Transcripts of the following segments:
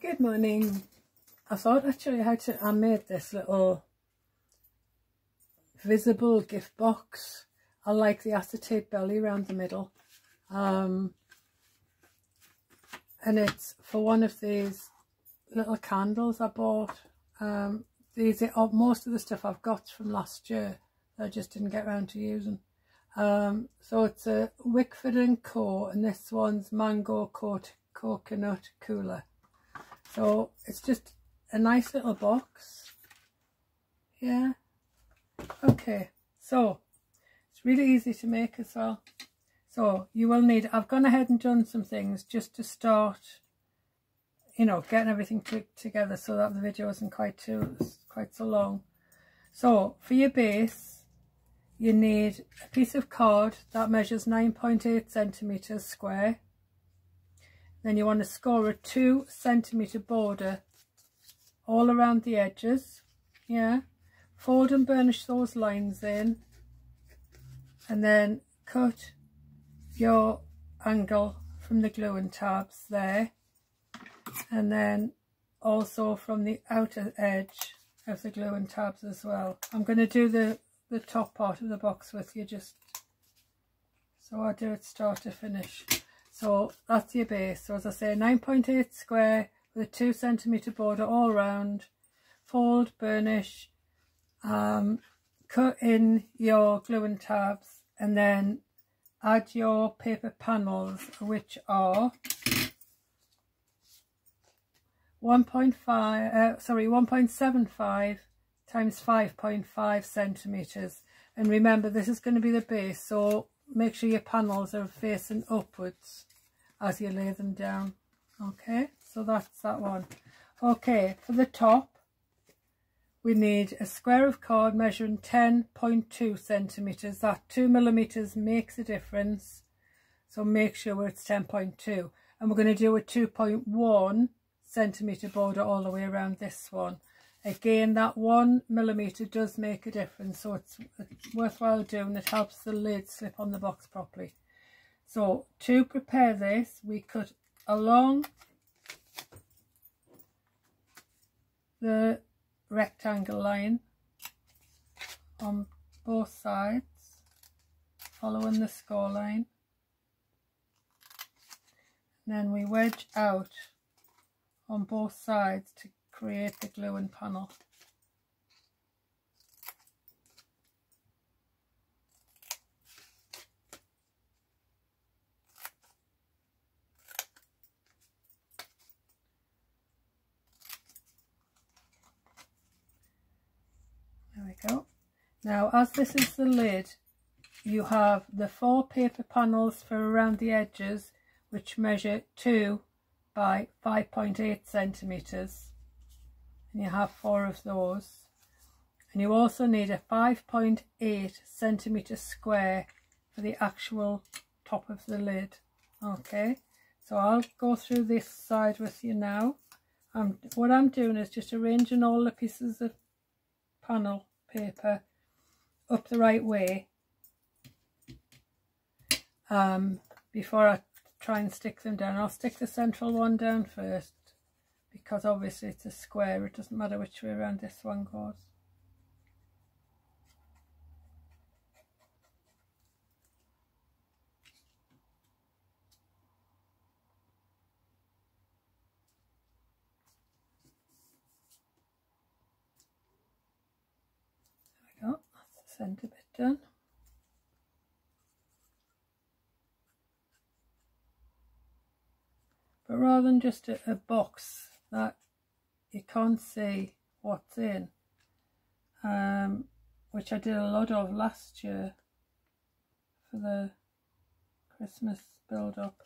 Good morning. I thought I'd show you how to, I made this little visible gift box. I like the acetate belly around the middle. Um, and it's for one of these little candles I bought. Um, these are most of the stuff I've got from last year. I just didn't get around to using. Um, so it's a Wickford and Co. and this one's Mango Coat Coconut Cooler. So it's just a nice little box. Yeah. Okay. So it's really easy to make as well. So you will need, I've gone ahead and done some things just to start, you know, getting everything to, together so that the video isn't quite too, quite so long. So for your base, you need a piece of card that measures 9.8 centimetres square then you want to score a two centimetre border all around the edges. Yeah. Fold and burnish those lines in. And then cut your angle from the glue and tabs there. And then also from the outer edge of the glue and tabs as well. I'm going to do the, the top part of the box with you just so I do it start to finish. So that's your base. So as I say, 9.8 square with a 2 centimetre border all round. Fold, burnish, um, cut in your gluing tabs and then add your paper panels which are 1.5 uh, sorry 1.75 times 5.5 centimeters and remember this is going to be the base so make sure your panels are facing upwards as you lay them down. Okay so that's that one. Okay for the top we need a square of card measuring 10.2 centimeters. That 2 millimeters makes a difference so make sure it's 10.2 and we're going to do a 2.1 centimeter border all the way around this one again that one millimeter does make a difference so it's, it's worthwhile doing it helps the lid slip on the box properly so to prepare this, we cut along the rectangle line on both sides, following the score line. Then we wedge out on both sides to create the gluing panel. There we go. Now as this is the lid, you have the four paper panels for around the edges which measure 2 by 5.8 centimetres and you have four of those. And you also need a 5.8 centimetre square for the actual top of the lid. Okay so I'll go through this side with you now. Um, what I'm doing is just arranging all the pieces of panel paper up the right way um, before I try and stick them down. I'll stick the central one down first because obviously it's a square, it doesn't matter which way around this one goes. There we go. That's the centre bit done. But rather than just a, a box that you can't see what's in, um, which I did a lot of last year for the Christmas build up.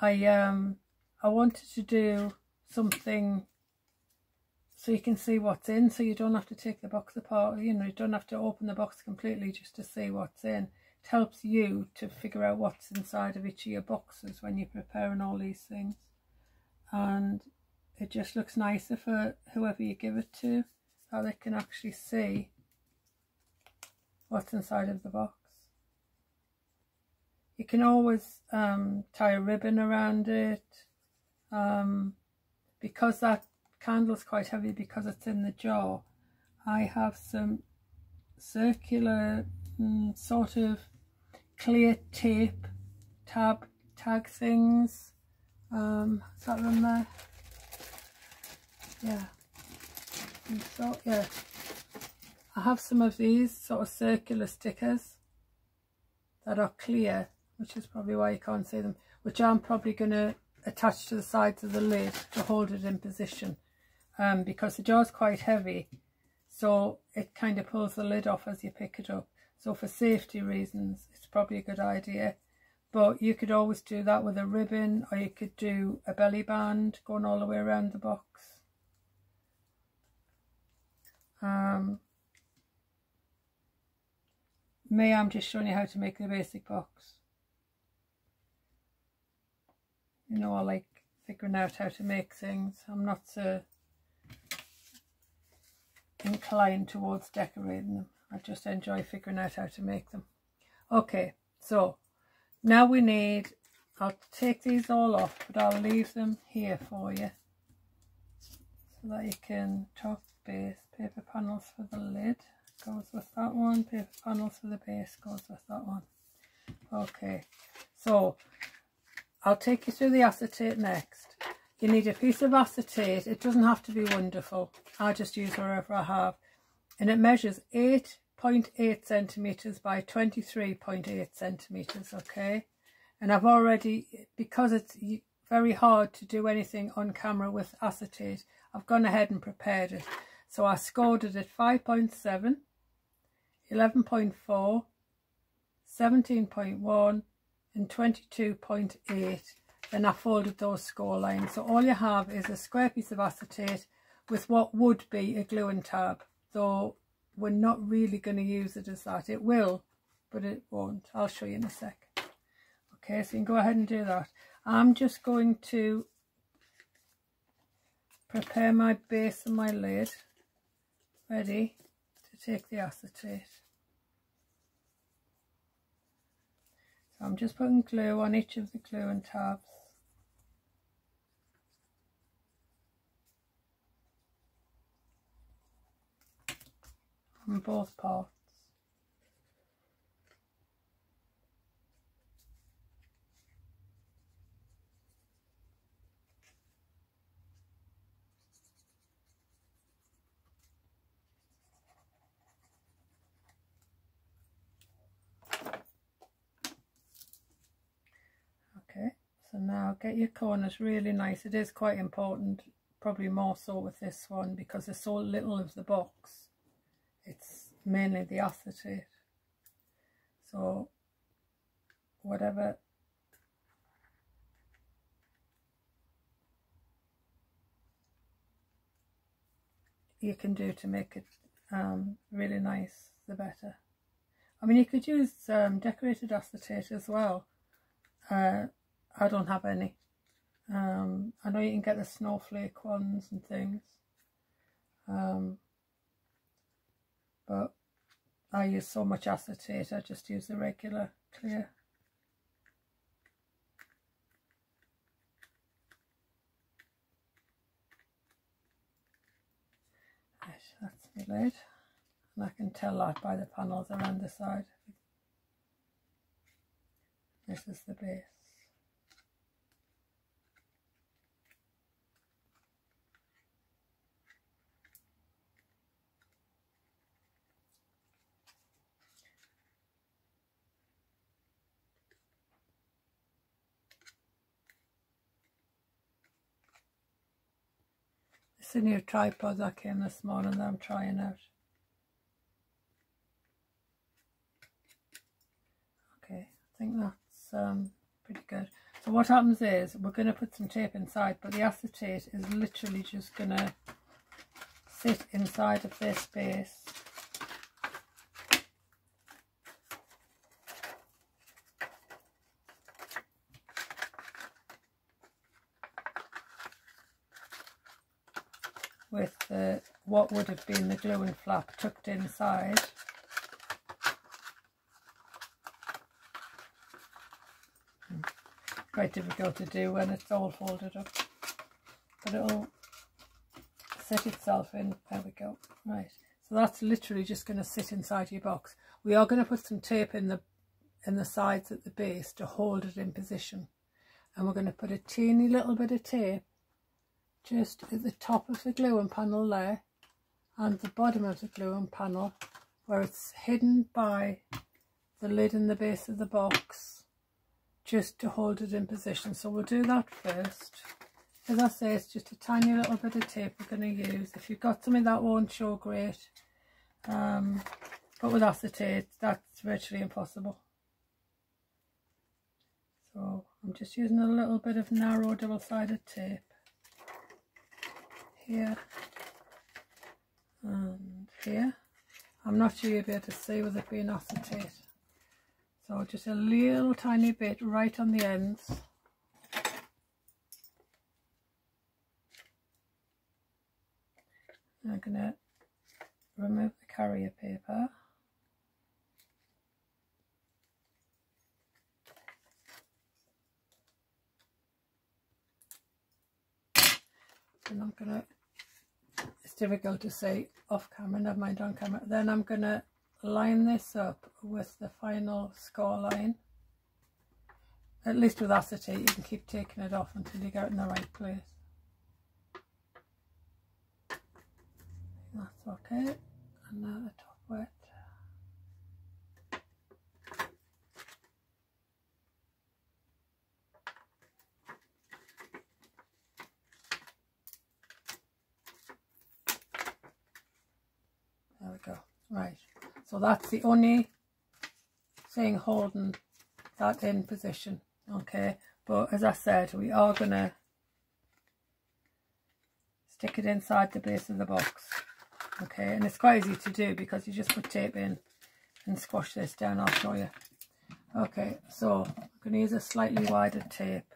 I um I wanted to do something so you can see what's in so you don't have to take the box apart you know you don't have to open the box completely just to see what's in it helps you to figure out what's inside of each of your boxes when you're preparing all these things and it just looks nicer for whoever you give it to so they can actually see what's inside of the box you can always um, tie a ribbon around it um, because that candle's quite heavy because it's in the jar, I have some circular mm, sort of clear tape tab tag things. Um, is that there? Yeah. So, yeah. I have some of these sort of circular stickers that are clear, which is probably why you can't see them, which I'm probably going to attach to the sides of the lid to hold it in position um, because the jar is quite heavy so it kind of pulls the lid off as you pick it up. So for safety reasons, it's probably a good idea. But you could always do that with a ribbon or you could do a belly band going all the way around the box. Um, me, I'm just showing you how to make the basic box. You know, I like figuring out how to make things. I'm not so inclined towards decorating them. I just enjoy figuring out how to make them. Okay, so now we need, I'll take these all off, but I'll leave them here for you. So that you can top base paper panels for the lid goes with that one, paper panels for the base goes with that one. Okay, so I'll take you through the acetate next. You need a piece of acetate. It doesn't have to be wonderful. I just use wherever I have. And it measures 8.8 centimetres by 23.8 centimetres, okay? And I've already, because it's very hard to do anything on camera with acetate, I've gone ahead and prepared it. So I scored it at 5.7, 11.4, 17.1 and 22.8 then I folded those score lines. So all you have is a square piece of acetate with what would be a glue and tab, though we're not really going to use it as that. It will, but it won't. I'll show you in a sec. Okay, so you can go ahead and do that. I'm just going to prepare my base and my lid ready to take the acetate. So I'm just putting glue on each of the glue and tabs. on both parts. Okay, so now. Get your corners really nice. It is quite important, probably more so with this one because there's so little of the box. It's mainly the acetate so whatever. You can do to make it um, really nice the better. I mean you could use um, decorated acetate as well. Uh, I don't have any. Um, I know you can get the snowflake ones and things. Um, but I use so much acetate I just use the regular clear. That's my lid. And I can tell that by the panels around the side. This is the base It's a new tripod that came this morning that I'm trying out. Okay, I think that's um, pretty good. So what happens is we're going to put some tape inside, but the acetate is literally just going to sit inside of this base with the, what would have been the glue and flap tucked inside. Hmm. Quite difficult to do when it's all folded up, but it'll set itself in. There we go. Right. So that's literally just going to sit inside your box. We are going to put some tape in the in the sides at the base to hold it in position. And we're going to put a teeny little bit of tape just at the top of the gluing panel there and the bottom of the gluing panel where it's hidden by the lid and the base of the box just to hold it in position. So we'll do that first. As I say, it's just a tiny little bit of tape we're going to use. If you've got something that won't show great, um, but with acetate, that's virtually impossible. So I'm just using a little bit of narrow double-sided tape here and here. I'm not sure you'll be able to see with it being acetate. So just a little tiny bit right on the ends. I'm going to remove the carrier paper. And I'm to, it's difficult to say off camera, never mind on camera. Then I'm to line this up with the final score line. At least with acetate, you can keep taking it off until you get in the right place. That's okay. And now the top wet. There we go. Right. So that's the only thing holding that in position. Okay. But as I said, we are going to stick it inside the base of the box okay and it's quite easy to do because you just put tape in and squash this down I'll show you okay so I'm going to use a slightly wider tape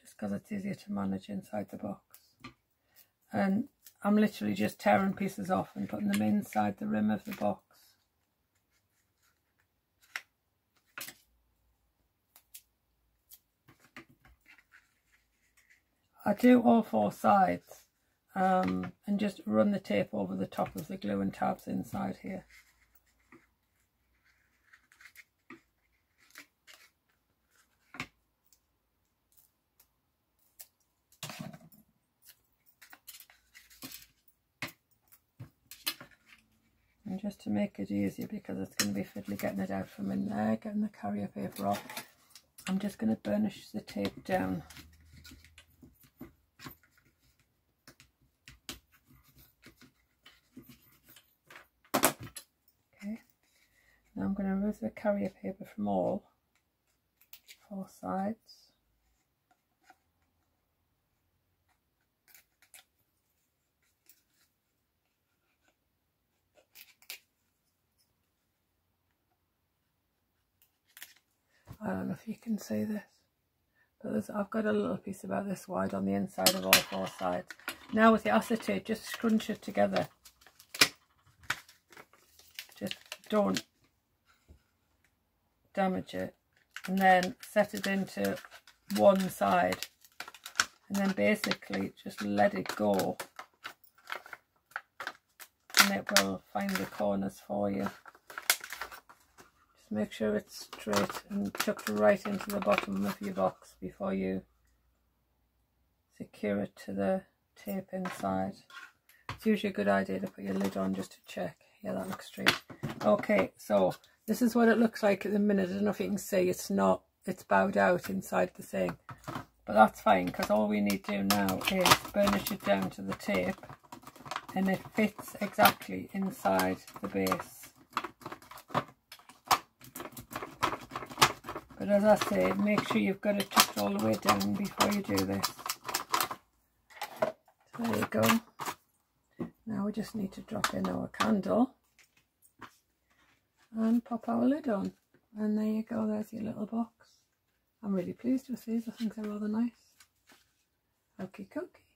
just because it's easier to manage inside the box and I'm literally just tearing pieces off and putting them inside the rim of the box I do all four sides um, and just run the tape over the top of the glue and tabs inside here. And just to make it easier because it's going to be fiddly getting it out from in there, getting the carrier paper off, I'm just going to burnish the tape down I'm going to remove the carrier paper from all four sides. I don't know if you can see this, but I've got a little piece about this wide on the inside of all four sides. Now with the acetate, just scrunch it together. Just don't damage it and then set it into one side and then basically just let it go. And it will find the corners for you. Just make sure it's straight and tucked right into the bottom of your box before you secure it to the tape inside. It's usually a good idea to put your lid on just to check. Yeah that looks straight okay so this is what it looks like at the minute. I don't know if you can see, it's not, it's bowed out inside the thing. But that's fine because all we need to do now is burnish it down to the tape and it fits exactly inside the base. But as I say, make sure you've got it tucked all the way down before you do this. So there you go. Now we just need to drop in our candle and pop our lid on. And there you go there's your little box. I'm really pleased with these I think they're rather nice. Okie dokie